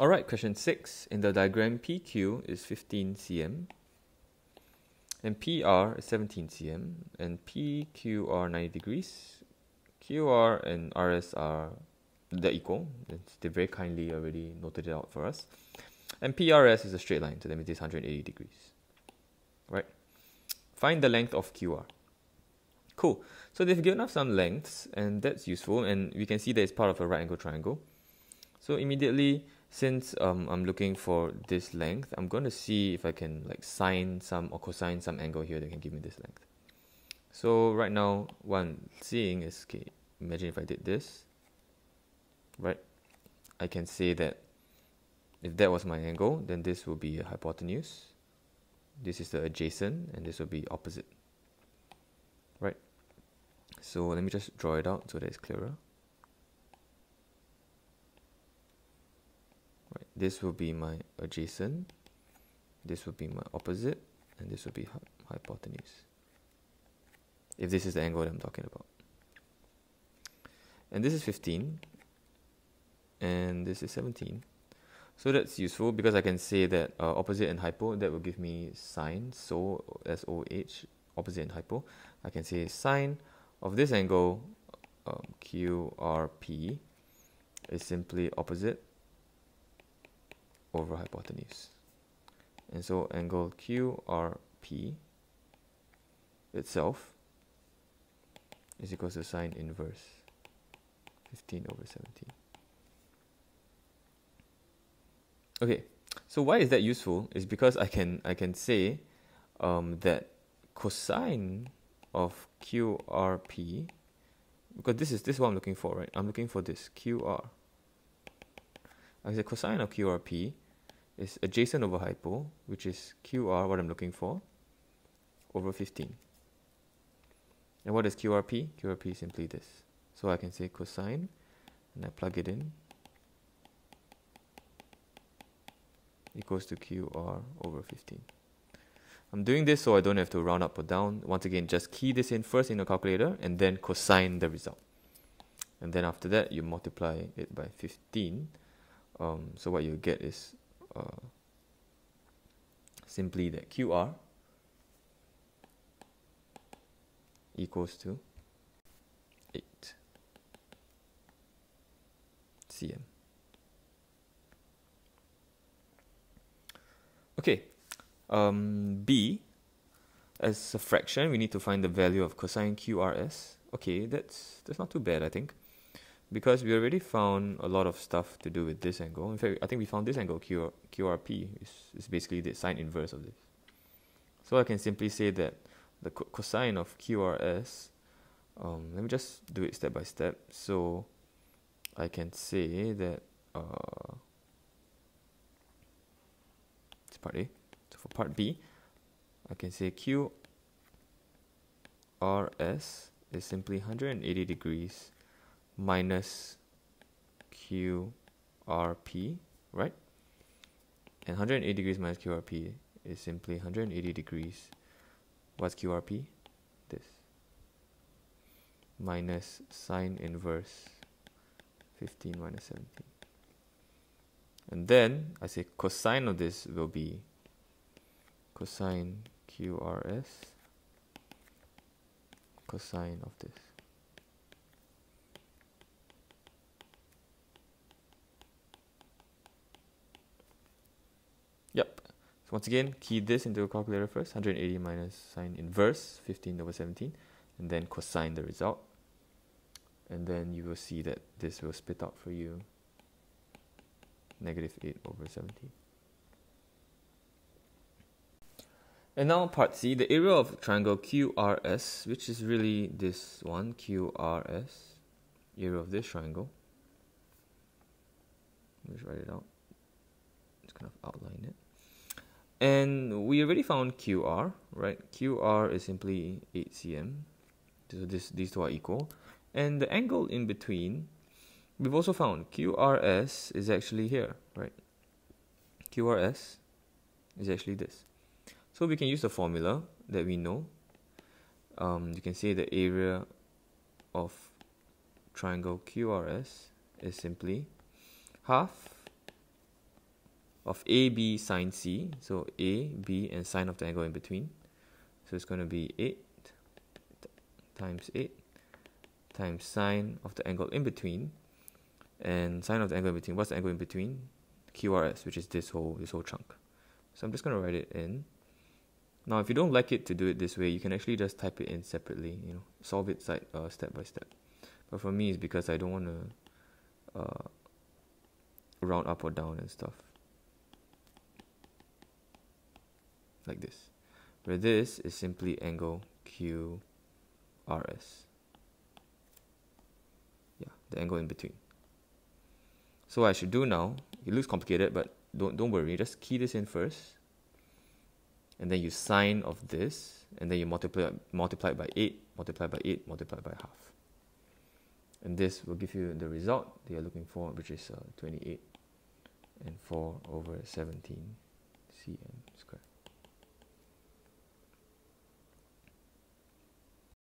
Alright, question 6. In the diagram, PQ is 15 cm, and PR is 17 cm, and PQR 90 degrees. QR and RS are they're equal. They very kindly already noted it out for us. And PRS is a straight line, so that means it's 180 degrees. Right? Find the length of QR. Cool. So they've given us some lengths, and that's useful. And we can see that it's part of a right angle triangle. So immediately, since um, I'm looking for this length, I'm going to see if I can like sine some or cosine some angle here that can give me this length. So right now, what I'm seeing is, okay, imagine if I did this, right? I can say that if that was my angle, then this will be a hypotenuse. This is the adjacent, and this will be opposite, right? So let me just draw it out so that it's clearer. This will be my adjacent, this will be my opposite, and this will be hypotenuse. If this is the angle that I'm talking about. And this is 15, and this is 17. So that's useful because I can say that uh, opposite and hypo, that will give me sine, so S-O-H, opposite and hypo. I can say sine of this angle, um, QRP, is simply opposite over hypotenuse. And so angle QRP itself is equal to sine inverse 15 over 17. Okay, so why is that useful? Is because I can I can say um, that cosine of QRP because this is this is what I'm looking for, right? I'm looking for this QR. I say cosine of QRP is adjacent over hypo, which is QR, what I'm looking for, over 15. And what is QRP? QRP is simply this. So I can say cosine, and I plug it in, equals to QR over 15. I'm doing this so I don't have to round up or down. Once again, just key this in first in the calculator and then cosine the result. And then after that, you multiply it by 15. Um, so what you get is uh, simply that QR equals to 8 cm. Okay, um, B, as a fraction, we need to find the value of cosine QRS. Okay, that's that's not too bad, I think, because we already found a lot of stuff to do with this angle. In fact, I think we found this angle Q, QRP is, is basically the sine inverse of this. So I can simply say that the co cosine of QRS, um, let me just do it step by step. So I can say that uh, part A. So for part B, I can say QRS is simply 180 degrees minus QRP, right? And 180 degrees minus QRP is simply 180 degrees. What's QRP? This. Minus sine inverse 15 minus 17. And then I say cosine of this will be cosine QRS cosine of this. Yep. So once again, key this into a calculator first. 180 minus sine inverse 15 over 17 and then cosine the result. And then you will see that this will spit out for you negative 8 over 17. And now part C, the area of triangle QRS, which is really this one, QRS, area of this triangle. Let's write it out. Just kind of outline it. And we already found QR, right? QR is simply 8 cm. So this, these two are equal. And the angle in between we've also found QRS is actually here, right? QRS is actually this. So we can use the formula that we know. Um, you can say the area of triangle QRS is simply half of AB sine C. So A, B, and sine of the angle in between. So it's going to be 8 times 8 times sine of the angle in between. And sine of the angle in between, what's the angle in between? QRS, which is this whole, this whole chunk. So I'm just going to write it in. Now, if you don't like it to do it this way, you can actually just type it in separately, you know, solve it side, uh, step by step. But for me, it's because I don't want to uh, round up or down and stuff. Like this. Where this is simply angle QRS. Yeah, the angle in between. So what I should do now, it looks complicated, but don't don't worry, just key this in first. And then you sine of this, and then you multiply multiply by 8, multiply by 8, multiply by half. And this will give you the result that you're looking for, which is uh, 28 and 4 over 17 cm squared.